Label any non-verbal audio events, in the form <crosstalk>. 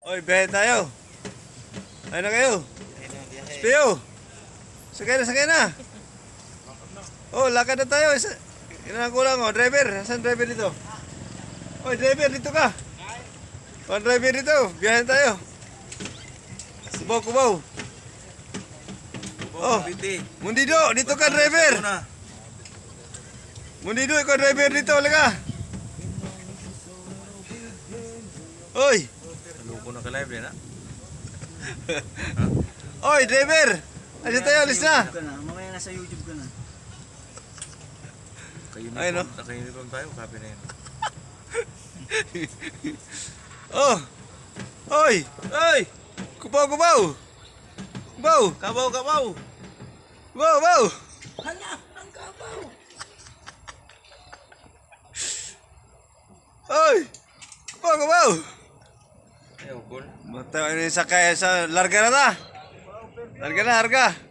Oy, biyahe tayo. Ayun na kayo. Spio. Sakay na, sakay na. Oh, lakad na tayo. Isa, Inang kulang oh, driver. Asan driver dito? Oy, driver dito ka. Oh, driver dito. Biyahe tayo. Kubaw, kubaw. Oh, Mundido, dito ka driver. Mundido, ikaw driver dito, halika. Oy, Loko na ka live din ha. <laughs> oy, driver. Alis tayo, alis na. Mamaya nasa YouTube ka na. Naka-uniform, Ay, no? naka-uniform tayo, copy na yun. <laughs> Oh. Oy, oy. Kubaw, kubaw. Kubaw, Kabaw, kabaw! kubaw, kubaw. Hala! Ang kabaw! Oy. Kubaw, kubaw. Mata ini sakay sa larga na ta. Larga na, larga.